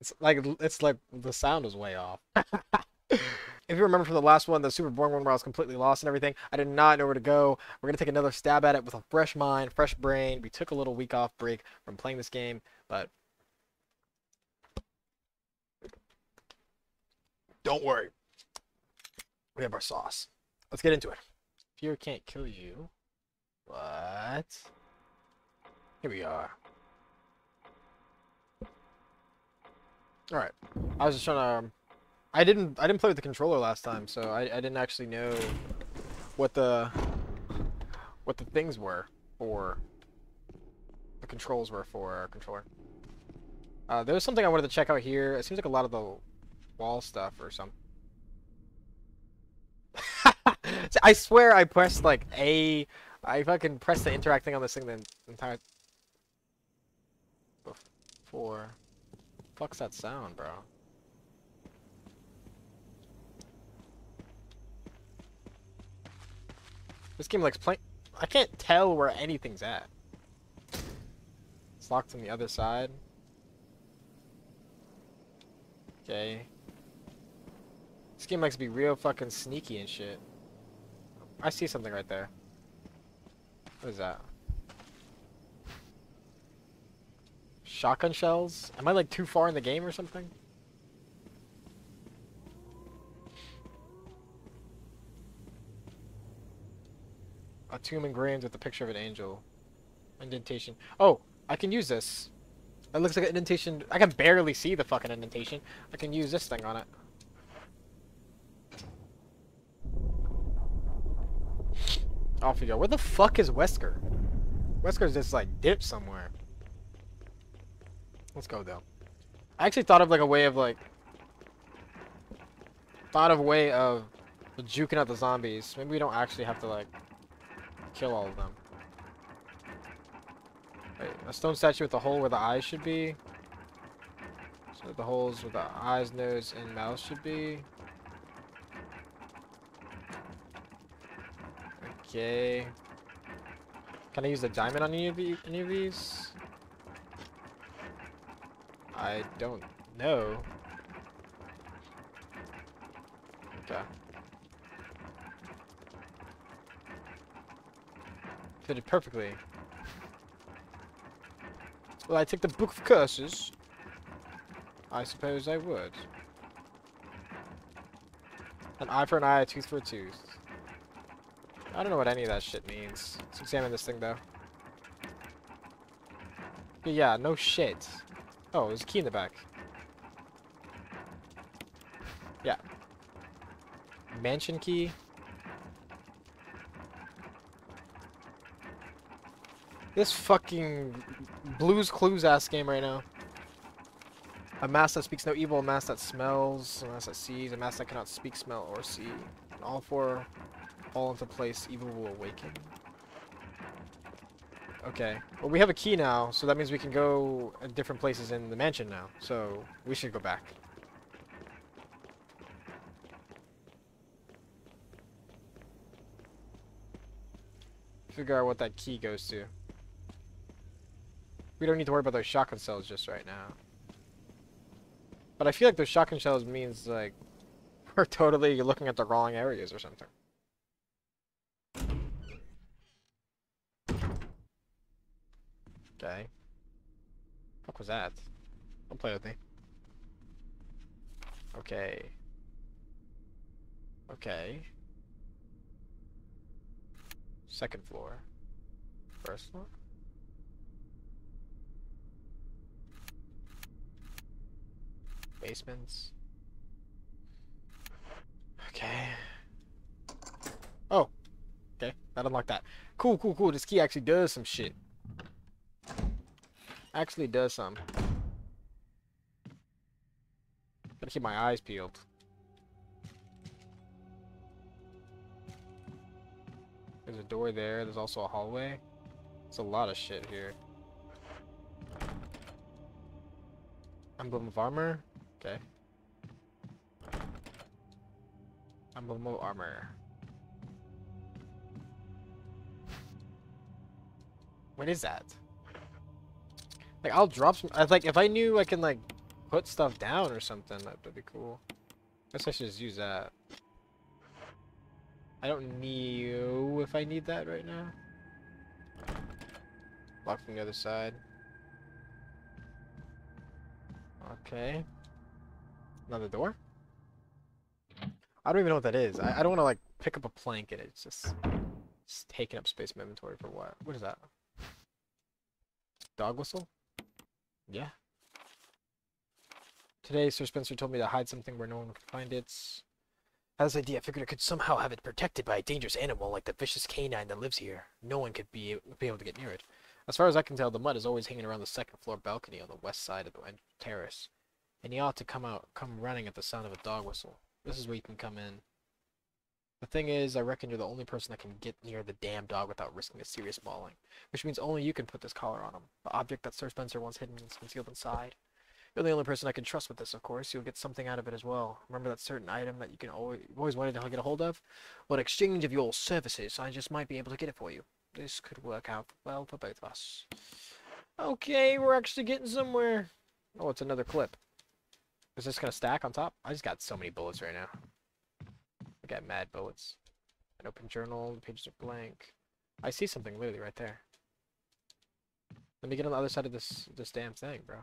It's like it's like the sound is way off. if you remember from the last one, the Super Boring one where I was completely lost and everything, I did not know where to go. We're gonna take another stab at it with a fresh mind, fresh brain. We took a little week off break from playing this game, but don't worry. We have our sauce. Let's get into it. Fear can't kill you. What? Here we are. All right. I was just trying to. Um, I didn't. I didn't play with the controller last time, so I, I didn't actually know what the what the things were for the controls were for our controller. Uh, there was something I wanted to check out here. It seems like a lot of the wall stuff or something. I swear I pressed like A. I fucking pressed the interact thing on this thing the entire before. Fuck's that sound, bro? This game likes playing. I can't tell where anything's at. It's locked on the other side. Okay. This game likes to be real fucking sneaky and shit. I see something right there. What is that? Shotgun shells? Am I like too far in the game or something? A tomb engraved with a picture of an angel. Indentation. Oh, I can use this. It looks like an indentation. I can barely see the fucking indentation. I can use this thing on it. Off we go. Where the fuck is Wesker? Wesker's just like dipped somewhere. Let's go though. I actually thought of like a way of like thought of a way of juking out the zombies. Maybe we don't actually have to like kill all of them. Wait, a stone statue with a hole where the eyes should be. So the holes where the eyes, nose, and mouth should be. Okay. Can I use the diamond on any of, the, any of these? I don't know. Okay. Fitted perfectly. Well, I take the Book of Curses. I suppose I would. An eye for an eye, a tooth for a tooth. I don't know what any of that shit means. Let's examine this thing, though. Yeah, no shit. Oh, there's a key in the back. Yeah. Mansion key. This fucking Blues Clues ass game right now. A mask that speaks no evil, a mask that smells, a mask that sees, a mask that cannot speak, smell, or see. And all four fall into place, evil will awaken. Okay. Well, we have a key now, so that means we can go at different places in the mansion now. So, we should go back. Figure out what that key goes to. We don't need to worry about those shotgun shells just right now. But I feel like those shotgun shells means, like, we're totally looking at the wrong areas or something. Okay. What was that? Don't play with me. Okay. Okay. Second floor. First floor? Basements. Okay. Oh. Okay, that unlocked that. Cool, cool, cool. This key actually does some shit actually does some. Gotta keep my eyes peeled. There's a door there. There's also a hallway. There's a lot of shit here. Emblem of armor. Okay. Emblem of armor. What is that? Like, I'll drop some... I, like, if I knew I can, like, put stuff down or something. That'd be cool. I Guess I should just use that. I don't know if I need that right now. Lock from the other side. Okay. Another door? I don't even know what that is. I, I don't want to like pick up a plank and it's just, just taking up space in my inventory for what? What is that? Dog whistle? Yeah. Today, Sir Spencer told me to hide something where no one could find it. I had this idea. I figured I could somehow have it protected by a dangerous animal like the vicious canine that lives here. No one could be, be able to get near it. As far as I can tell, the mud is always hanging around the second floor balcony on the west side of the terrace. And he ought to come out, come running at the sound of a dog whistle. This is where you can come in. The thing is, I reckon you're the only person that can get near the damn dog without risking a serious mauling. Which means only you can put this collar on him. The object that Sir Spencer wants hidden is concealed inside. You're the only person I can trust with this, of course. You'll get something out of it as well. Remember that certain item that you can always, always wanted to get a hold of? Well, in exchange of your services, I just might be able to get it for you. This could work out well for both of us. Okay, we're actually getting somewhere. Oh, it's another clip. Is this gonna stack on top? I just got so many bullets right now. I got mad bullets. An open journal, the pages are blank. I see something literally right there. Let me get on the other side of this this damn thing, bro.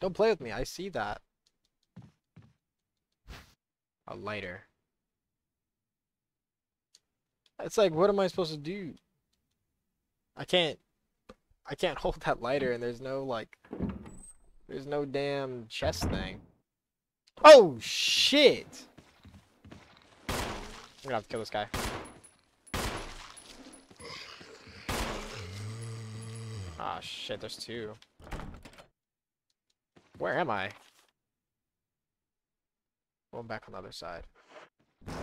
Don't play with me, I see that. A lighter. It's like, what am I supposed to do? I can't, I can't hold that lighter and there's no, like, there's no damn chest thing. Oh, shit! I'm gonna have to kill this guy. Ah, oh, shit, there's two. Where am I? Going back on the other side.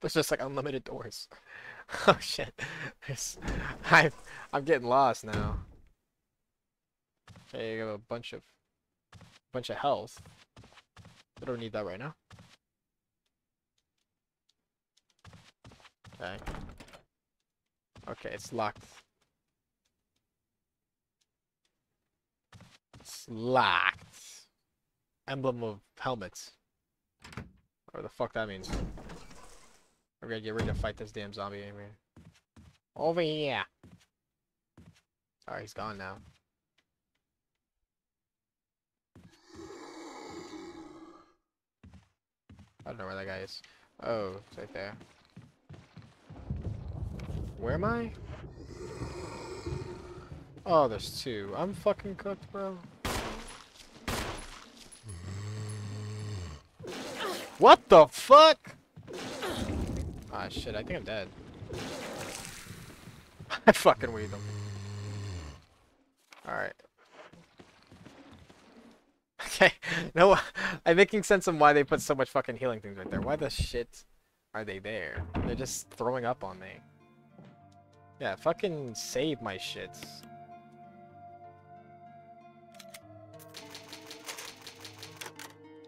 There's just like unlimited doors. oh shit. I'm, I'm getting lost now. Okay, you have a bunch of bunch of health. I don't need that right now. Okay. Okay, it's locked. It's locked. Emblem of helmets. Whatever the fuck that means. We're gonna get ready to fight this damn zombie anyway. Over here. Alright, he's gone now. Don't know where that guy is. Oh, it's right there. Where am I? Oh, there's two. I'm fucking cooked, bro. What the fuck? Ah, shit, I think I'm dead. I fucking weed them. Alright. Okay, no, I'm making sense of why they put so much fucking healing things right there. Why the shit are they there? They're just throwing up on me. Yeah, fucking save my shits.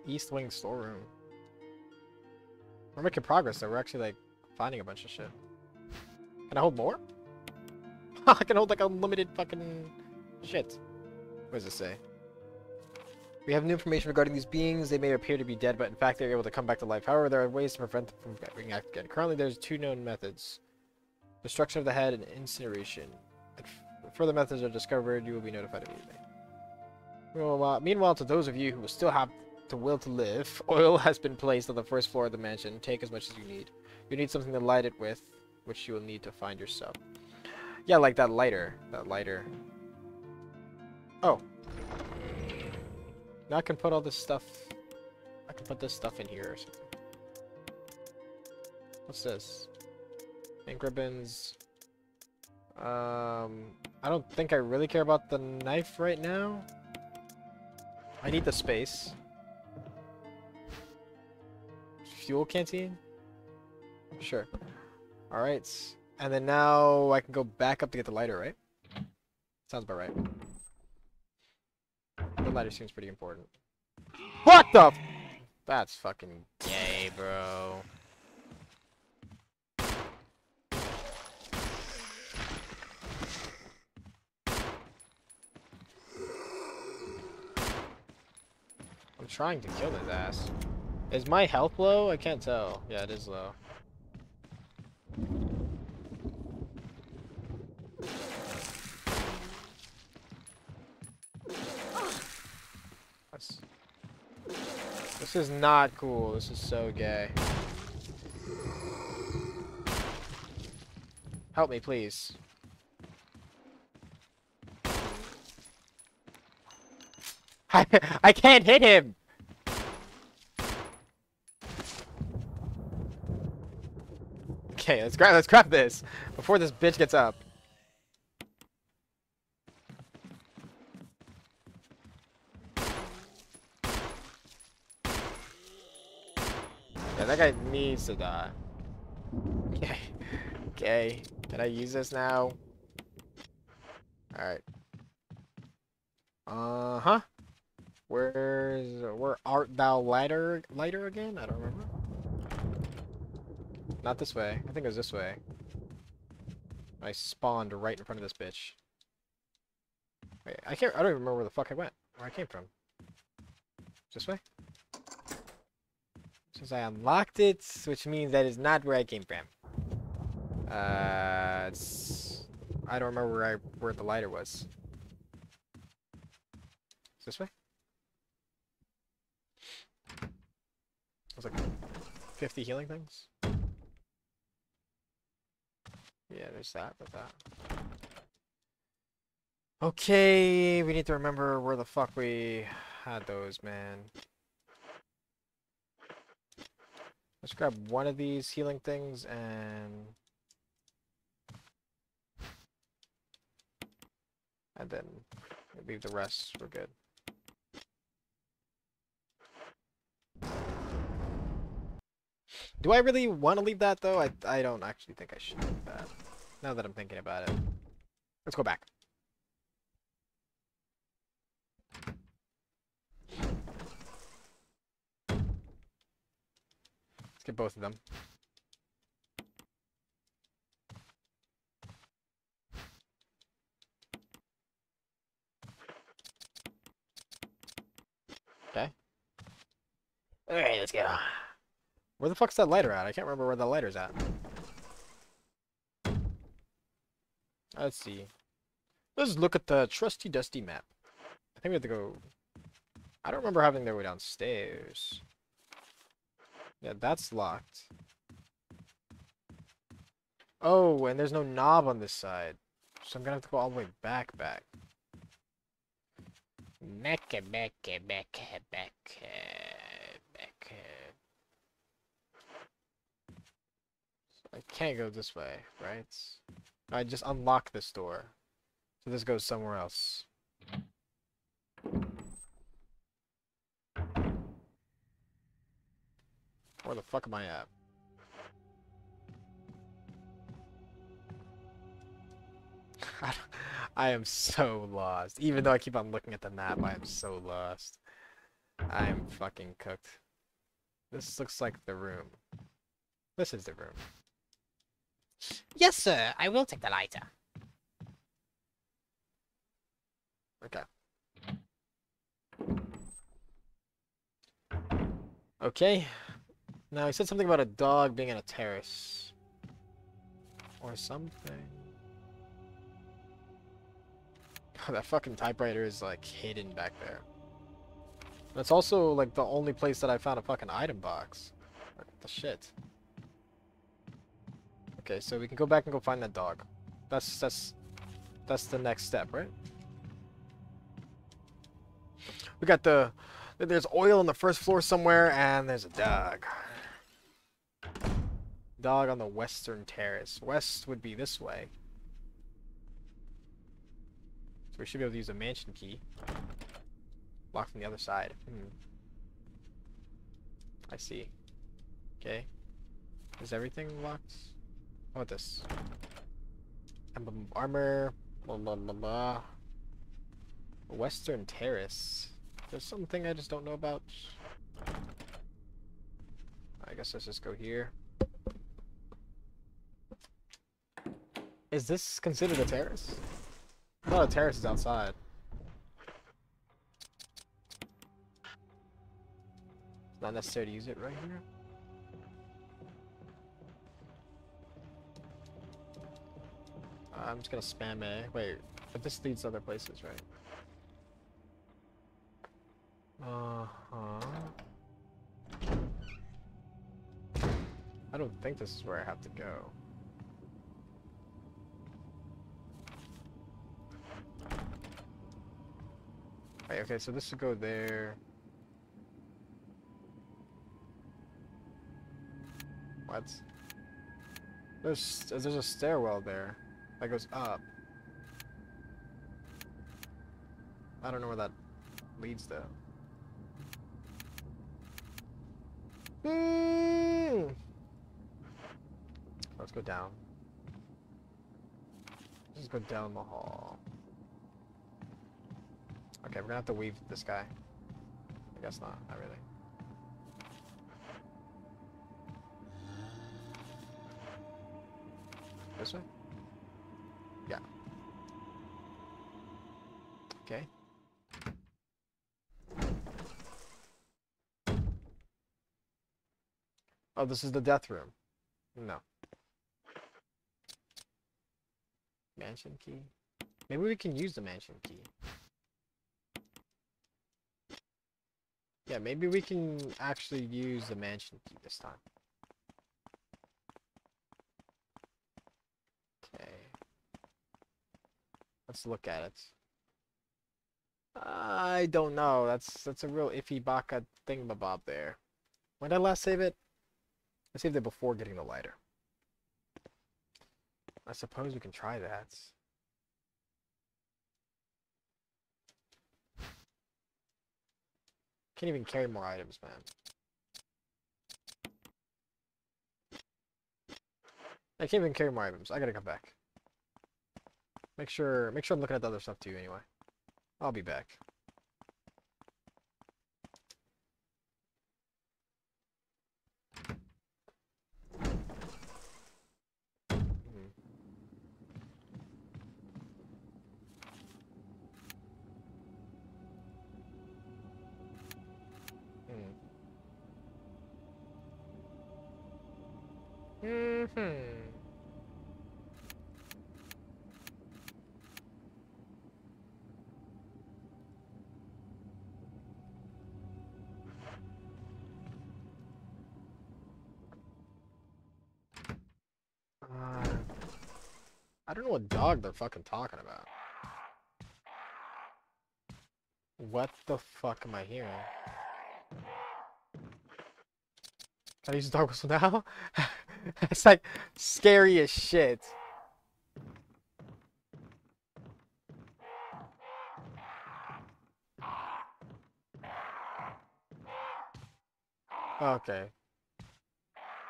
East Wing storeroom. We're making progress though. We're actually like finding a bunch of shit. Can I hold more? I can hold like unlimited fucking shit. What does it say? We have new information regarding these beings. They may appear to be dead, but in fact they're able to come back to life. However, there are ways to prevent them from being active again. Currently, there's two known methods. Destruction of the head and incineration. If further methods are discovered, you will be notified immediately. Well, meanwhile, to those of you who still have the will to live, oil has been placed on the first floor of the mansion. Take as much as you need. You need something to light it with, which you will need to find yourself. Yeah, like that lighter. That lighter. Oh. Now I can put all this stuff... I can put this stuff in here or something. What's this? Ink ribbons. Um, I don't think I really care about the knife right now. I need the space. Fuel canteen? Sure. Alright. And then now I can go back up to get the lighter, right? Sounds about right. That letter seems pretty important. What the? That's fucking gay, bro. I'm trying to kill his ass. Is my health low? I can't tell. Yeah, it is low. Is not cool. This is so gay. Help me, please. I, I can't hit him! Okay, let's grab let's grab this before this bitch gets up. Yeah, that guy needs to die. Okay. Okay. Can I use this now? Alright. Uh-huh. Where's where art thou lighter lighter again? I don't remember. Not this way. I think it was this way. I spawned right in front of this bitch. Wait, I can't I don't even remember where the fuck I went. Where I came from. This way? Since I unlocked it, which means that is not where I came from. Uh, it's, I don't remember where I where the lighter was. This way? There's like 50 healing things. Yeah, there's that, but that. Okay, we need to remember where the fuck we had those, man. Let's grab one of these healing things and... And then leave the rest, we're good. Do I really want to leave that, though? I, I don't actually think I should leave that. Now that I'm thinking about it. Let's go back. Let's get both of them. Okay. Alright, let's go. Where the fuck's that lighter at? I can't remember where the lighter's at. Let's see. Let's look at the trusty dusty map. I think we have to go... I don't remember having their way downstairs. Yeah, that's locked. Oh, and there's no knob on this side. So I'm gonna have to go all the way back, back. Back, back, back, back, back. I can't go this way, right? I just unlock this door. So this goes somewhere else. Where the fuck am I at? I am so lost. Even though I keep on looking at the map, I am so lost. I am fucking cooked. This looks like the room. This is the room. Yes, sir. I will take the lighter. Okay. Okay. Now, he said something about a dog being in a terrace. Or something. that fucking typewriter is, like, hidden back there. That's also, like, the only place that I found a fucking item box. What the shit? Okay, so we can go back and go find that dog. That's that's that's the next step, right? We got the there's oil on the first floor somewhere and there's a dog. Dog on the western terrace. West would be this way. So we should be able to use a mansion key. Locked from the other side. Hmm. I see. Okay. Is everything locked? How about this? Emblem armor. Blah, blah, blah, blah. Western Terrace. There's something I just don't know about. I guess let's just go here. Is this considered a terrace? I thought a terrace is outside. It's not necessary to use it right here. Uh, I'm just gonna spam A. Wait, but this leads to other places, right? Uh-huh. I don't think this is where I have to go. Wait, okay, so this would go there. What? There's there's a stairwell there that goes up. I don't know where that leads though. Hmm. Let's go down. Let's go down the hall. Okay, we're gonna have to weave this guy. I guess not, not really. This way? Yeah. Okay. Oh, this is the death room. No. Mansion key. Maybe we can use the mansion key. Yeah, maybe we can actually use the mansion key this time. Okay. Let's look at it. I don't know. That's that's a real iffy baka thingamabob there. When did I last save it? I saved it before getting the lighter. I suppose we can try that. Can't even carry more items, man. I can't even carry more items. I gotta come back. Make sure, make sure I'm looking at the other stuff too. Anyway, I'll be back. Hmm. Hmm. Hmm. Uh, I don't know what dog they're fucking talking about. What the fuck am I hearing? Can I use the dog whistle now? it's like scary as shit. Okay.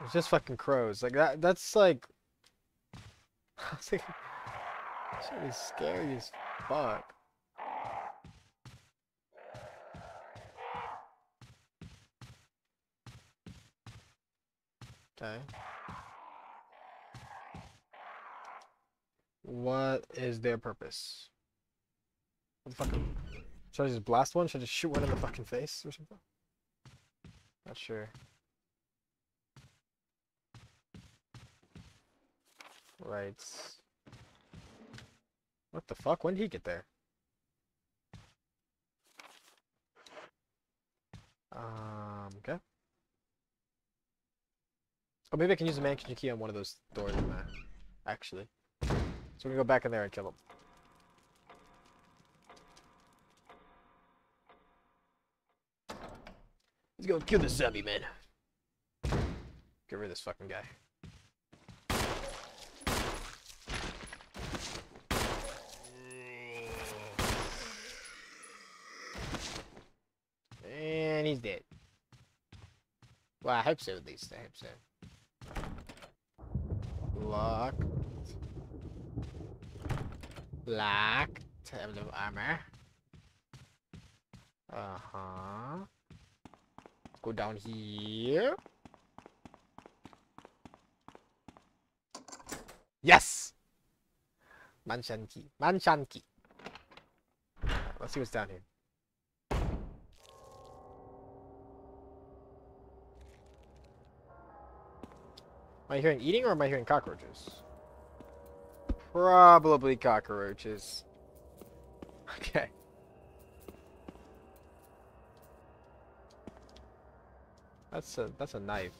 It's just fucking crows. Like that that's like shit is scary as fuck. Okay. What is their purpose? What the fucking... Should I just blast one? Should I just shoot one in the fucking face or something? Not sure. Right. What the fuck? When did he get there? Um, okay. Oh, maybe I can use the mansion key on one of those doors. Actually. So we're gonna go back in there and kill him. Let's go kill this zombie, man. Get rid of this fucking guy. And he's dead. Well, I hope so, at least. I hope so. Locked. Black table of armor. Uh-huh. Go down here. Yes! Mansion key. Mansion key. Let's see what's down here. Am I hearing eating or am I hearing cockroaches? Probably cockroaches. Okay. That's a that's a knife.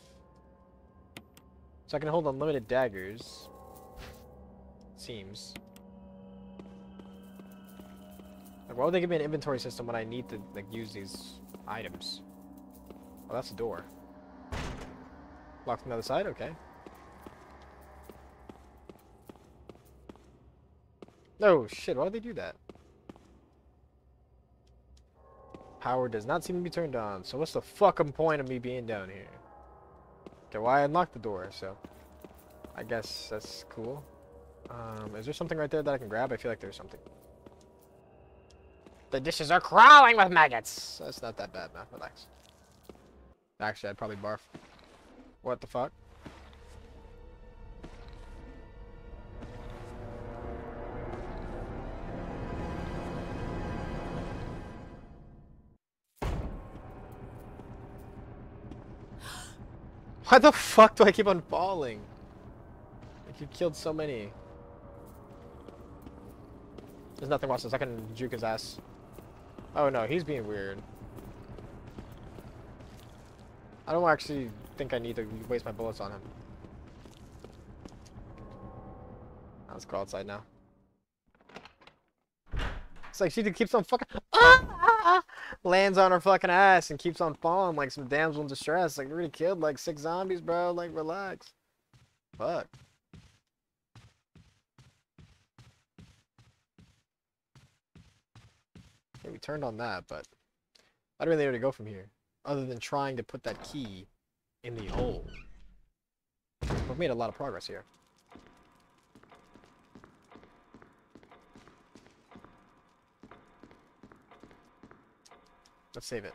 So I can hold unlimited daggers. Seems. Like, why would they give me an inventory system when I need to like use these items? Oh, that's a door. Locked on the other side? Okay. Oh shit, why would they do that? Power does not seem to be turned on, so what's the fucking point of me being down here? Okay, well I unlocked the door, so I guess that's cool. Um, is there something right there that I can grab? I feel like there's something. The dishes are crawling with maggots. That's not that bad, man. Relax. Actually, I'd probably barf. What the fuck? Why the fuck do I keep on falling? Like you killed so many. There's nothing. Watch this. I can juke his ass. Oh no, he's being weird. I don't actually think I need to waste my bullets on him. Let's go outside now. It's like she keeps on fucking ah, lands on her fucking ass and keeps on falling like some damsel in distress. Like we already killed like six zombies, bro. Like relax. Fuck. Okay, we turned on that, but I don't really know to go from here, other than trying to put that key in the hole. We've made a lot of progress here. Let's save it.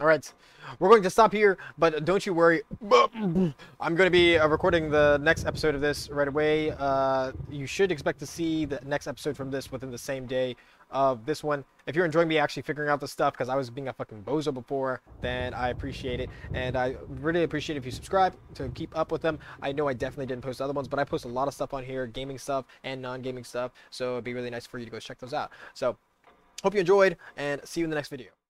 All right, we're going to stop here, but don't you worry. I'm going to be uh, recording the next episode of this right away. Uh, you should expect to see the next episode from this within the same day of this one. If you're enjoying me actually figuring out the stuff, because I was being a fucking bozo before, then I appreciate it. And I really appreciate if you subscribe to keep up with them. I know I definitely didn't post other ones, but I post a lot of stuff on here, gaming stuff and non-gaming stuff. So it'd be really nice for you to go check those out. So hope you enjoyed, and see you in the next video.